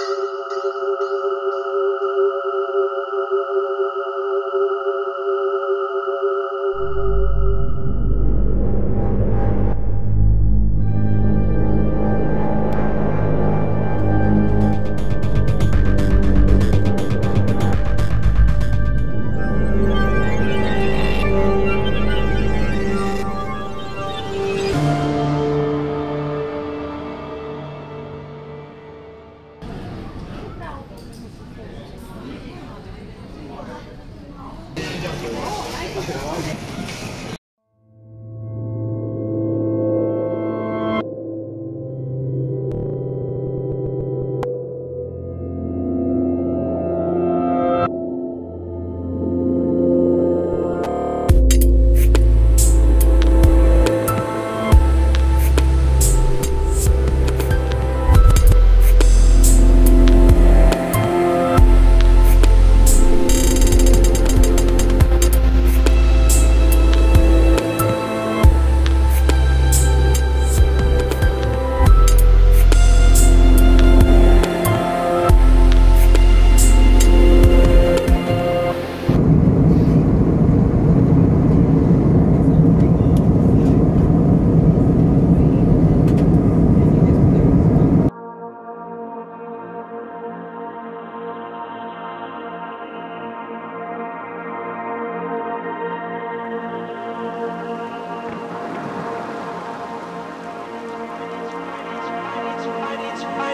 you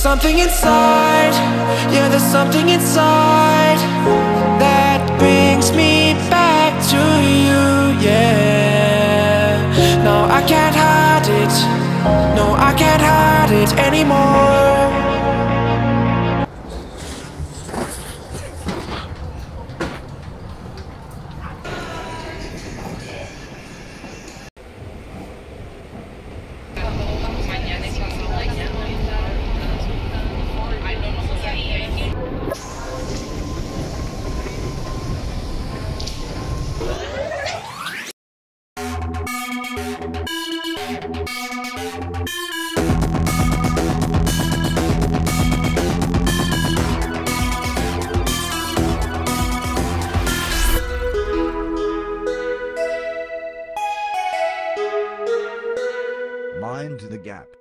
something inside, yeah, there's something inside that brings me back to you, yeah. No, I can't hide it, no, I can't hide it anymore. mind the gap.